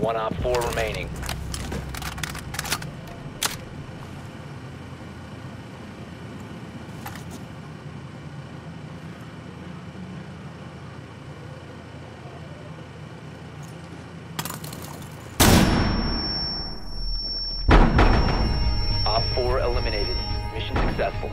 One op four remaining. Op four eliminated. Mission successful.